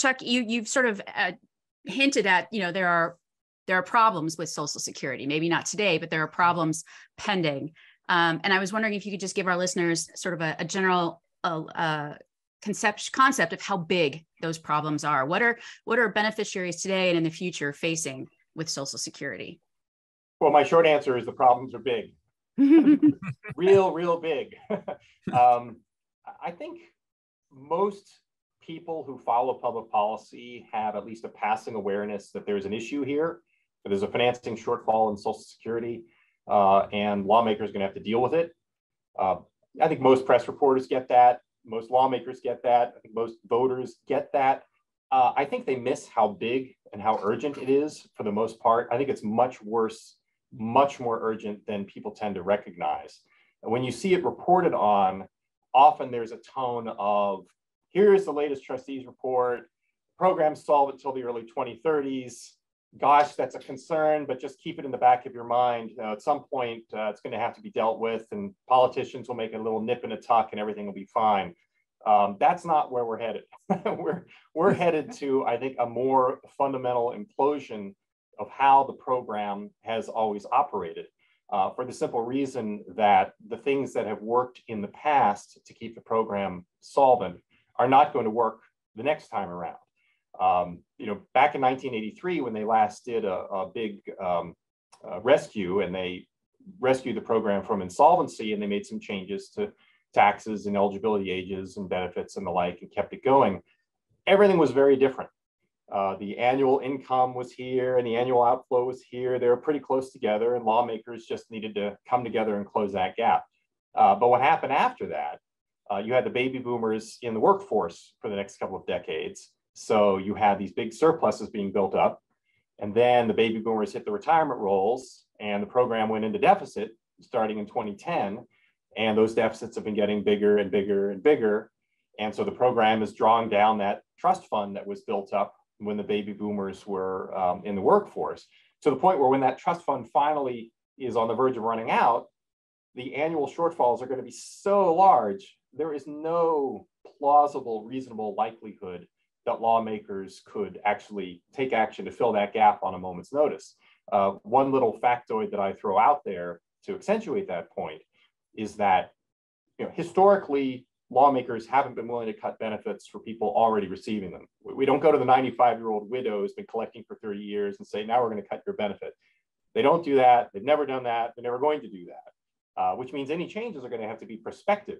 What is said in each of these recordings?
Chuck, you you've sort of uh, hinted at, you know, there are there are problems with Social Security. Maybe not today, but there are problems pending. Um, and I was wondering if you could just give our listeners sort of a, a general uh, uh, concept concept of how big those problems are. What are what are beneficiaries today and in the future facing with Social Security? Well, my short answer is the problems are big, real, real big. um, I think most people who follow public policy have at least a passing awareness that there's an issue here, that there's a financing shortfall in Social Security, uh, and lawmakers are going to have to deal with it. Uh, I think most press reporters get that. Most lawmakers get that. I think most voters get that. Uh, I think they miss how big and how urgent it is for the most part. I think it's much worse, much more urgent than people tend to recognize. When you see it reported on, often there's a tone of here's the latest trustees report, programs solve until the early 2030s. Gosh, that's a concern, but just keep it in the back of your mind. Uh, at some point, uh, it's going to have to be dealt with, and politicians will make a little nip and a tuck, and everything will be fine. Um, that's not where we're headed. we're, we're headed to, I think, a more fundamental implosion of how the program has always operated. Uh, for the simple reason that the things that have worked in the past to keep the program solvent are not going to work the next time around. Um, you know, back in 1983, when they last did a, a big um, uh, rescue and they rescued the program from insolvency and they made some changes to taxes and eligibility ages and benefits and the like and kept it going, everything was very different. Uh, the annual income was here and the annual outflow was here. They were pretty close together, and lawmakers just needed to come together and close that gap. Uh, but what happened after that uh, you had the baby boomers in the workforce for the next couple of decades. So you had these big surpluses being built up. And then the baby boomers hit the retirement rolls and the program went into deficit starting in 2010. And those deficits have been getting bigger and bigger and bigger. And so the program is drawing down that trust fund that was built up when the baby boomers were um, in the workforce to the point where when that trust fund finally is on the verge of running out, the annual shortfalls are going to be so large there is no plausible, reasonable likelihood that lawmakers could actually take action to fill that gap on a moment's notice. Uh, one little factoid that I throw out there to accentuate that point is that you know, historically, lawmakers haven't been willing to cut benefits for people already receiving them. We don't go to the 95 year old widow who's been collecting for 30 years and say, now we're going to cut your benefit. They don't do that. They've never done that. They're never going to do that, uh, which means any changes are going to have to be prospective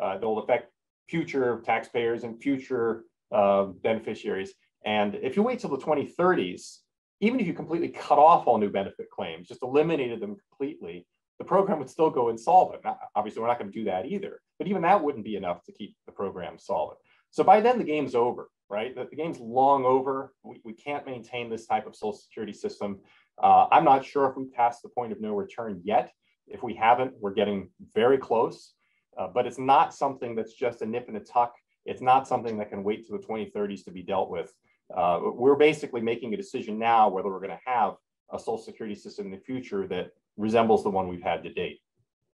uh, they'll affect future taxpayers and future uh, beneficiaries. And if you wait till the 2030s, even if you completely cut off all new benefit claims, just eliminated them completely, the program would still go insolvent. Now, obviously, we're not going to do that either, but even that wouldn't be enough to keep the program solvent. So by then, the game's over, right? The, the game's long over. We, we can't maintain this type of social security system. Uh, I'm not sure if we've passed the point of no return yet. If we haven't, we're getting very close. Uh, but it's not something that's just a nip and a tuck. It's not something that can wait to the 2030s to be dealt with. Uh, we're basically making a decision now whether we're going to have a social security system in the future that resembles the one we've had to date.